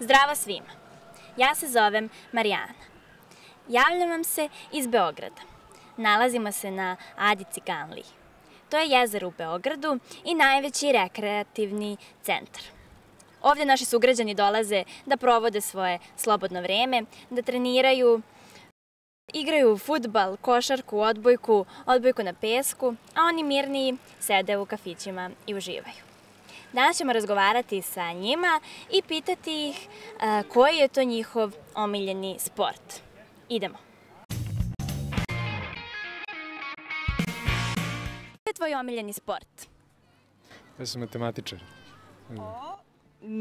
Zdravo svima! Ja se zovem Marijana. Javljam vam se iz Beograda. Nalazimo se na Adi Ciganliji. To je jezero u Beogradu i najveći rekreativni centar. Ovde naši sugrađani dolaze da provode svoje slobodno vreme, da treniraju, igraju futbal, košarku, odbojku, odbojku na pesku, a oni mirniji sede u kafićima i uživaju. Danas ćemo razgovarati sa njima i pitati ih a, koji je to njihov omiljeni sport. Idemo. Koji je tvoj omiljeni sport? Ja sam matematičar.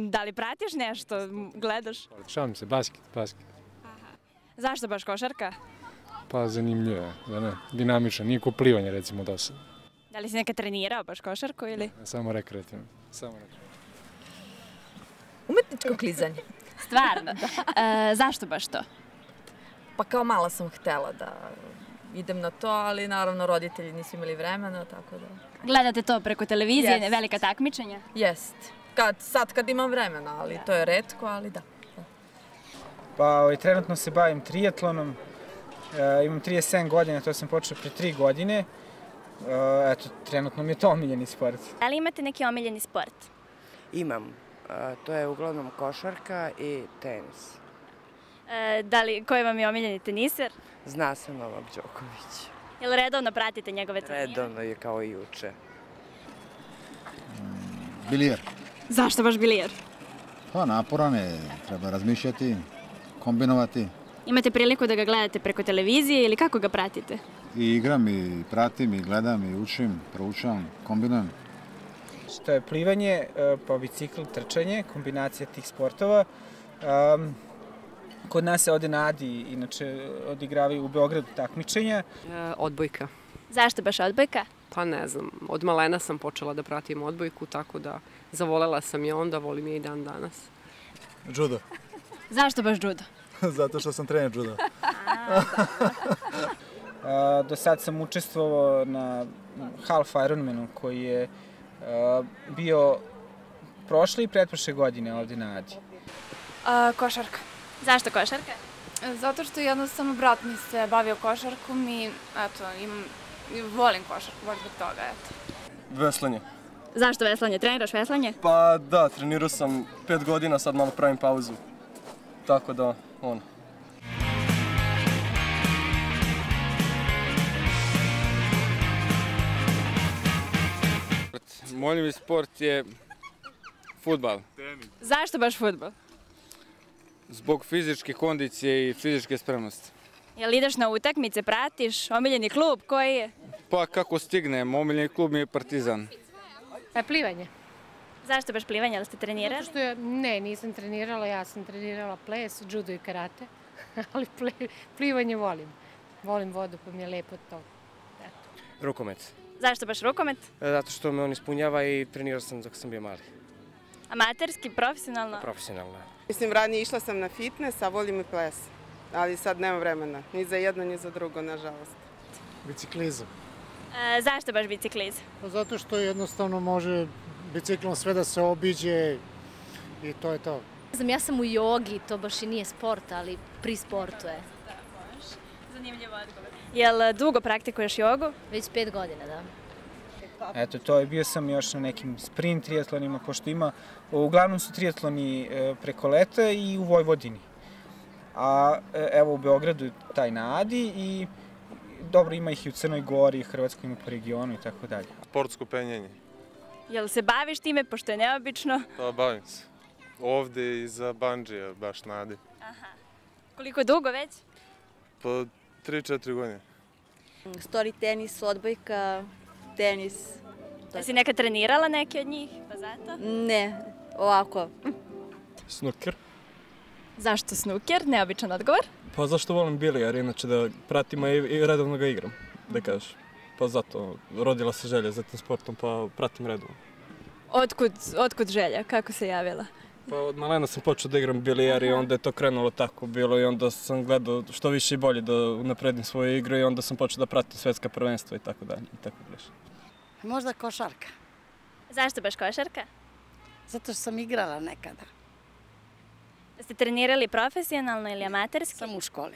Da li pratiš nešto, gledaš? Šalim se, basket, basket. Zašto baš košarka? Pa zanimljivo je, da ne, dinamično, nije ko plivanje recimo do sad. Da li si nekad trenirao baš košarku ili? Samo rekreativno, samo rekreativno. Umetničko klizanje. Stvarno? E, zašto baš to? Pa kao mala sam htela da idem na to, ali naravno roditelji nisu imali vremena, tako da... Gledate to preko televizije, Jest. velika takmičenja? Jest. Kad, sad kad imam vremena, ali to je redko, ali da. Pa ovaj, trenutno se bavim triatlonom, e, imam 37 godina, to sam počeo pre 3 godine. E, eto, trenutno mi je to omiljeni sport. Da li imate neki omiljeni sport? Imam. A, to je uglavnom košarka i tenis. E, da li, koji vam je omiljeni teniser? Zna se Novak Đoković. Jel redovno pratite njegove turnire? Redovno je kao i juče. Bilijer. Zašto baš bilijer? Pa naporan je, treba razmišljati, kombinovati. Imate priliku da ga gledate preko televizije ili kako ga pratite? I igram i pratim i gledam i učim, proučavam, kombinujem. To je plivanje, e, pa bicikl, trčanje, kombinacija tih sportova. Um, kod nas se ovde na Adi, inače odigravaju u Beogradu takmičenja. E, odbojka. Zašto baš odbojka? Pa ne znam, od malena sam počela da pratim odbojku, tako da zavolela sam je onda, volim je i dan danas. Judo, Zašto baš judo? zato što sam trener judo. A, do sad sam učestvovao na Half Ironmanu koji je a, bio prošle i pretprošle godine ovde na Adi. A, košarka. Zašto košarka? Zato što jednostavno brat mi se bavio košarkom i eto, imam, i volim košarku, baš zbog toga, eto. Veslanje. Zašto veslanje? Treniraš veslanje? Pa da, trenirao sam pet godina, sad malo pravim pauzu. Tako da, ono. Moj sport je futbal. Zašto baš futbol? Zbog fizičke kondicije i fizičke spremnosti. Jel ideš na utakmice, pratiš, omiljeni klub, koji je? Pa kako stignem, omiljeni klub mi je Partizan. E, plivanje. Zašto baš plivanje, jel ste trenirali? Zato što ja, ne, nisam trenirala, ja sam trenirala ples, judo i karate, ali plivanje volim. Volim vodu, pa mi je lepo to. Rukomet. Zašto baš rukomet? E, Zato što me on ispunjava i trenirao sam dok sam bio mali. Amaterski, profesionalno? Profesionalno. Mislim, ranije išla sam na fitness, a volim i ples. Ali sad nema vremena, ni za jedno, ni za drugo, nažalost. Biciklizam. E, zašto baš biciklizam? Pa zato što jednostavno može biciklom sve da se obiđe i to je to. Znam, ja sam u jogi, to baš i nije sport, ali pri sportu je. Zanimljiv odgovor. Jel e, dugo praktikuješ jogu? Već pet godina, da. Eto, to je bio sam još na nekim sprint triatlonima, pošto ima, uglavnom su triatloni e, preko leta i u Vojvodini. A e, evo u Beogradu taj na Adi i dobro ima ih i u Crnoj Gori, Hrvatskoj ima po regionu i tako dalje. Sportsko penjanje. Jel se baviš time, pošto je neobično? Pa bavim se. Ovde i za bungee, baš nadi. Aha. Koliko dugo već? Pa 3-4 godine. Story tenis, odbojka, tenis. Jesi nekad trenirala neke od njih, pa zato? Ne, ovako. Snuker. Zašto snuker? Neobičan odgovor. Pa zašto volim bilijar, inače da pratim i, i redovno ga igram, da kažeš. Pa zato, rodila se želja za tim sportom, pa pratim redovno. Otkud, otkud želja? Kako se javila? Pa od malena sam počeo da igram bilijar i onda je to krenulo tako bilo i onda sam gledao što više i bolje da unapredim svoju igru i onda sam počeo da pratim svetska prvenstva i tako dalje i tako dalje. Možda košarka. Zašto baš košarka? Zato što sam igrala nekada. Ste trenirali profesionalno ili amaterski? Samo u školi.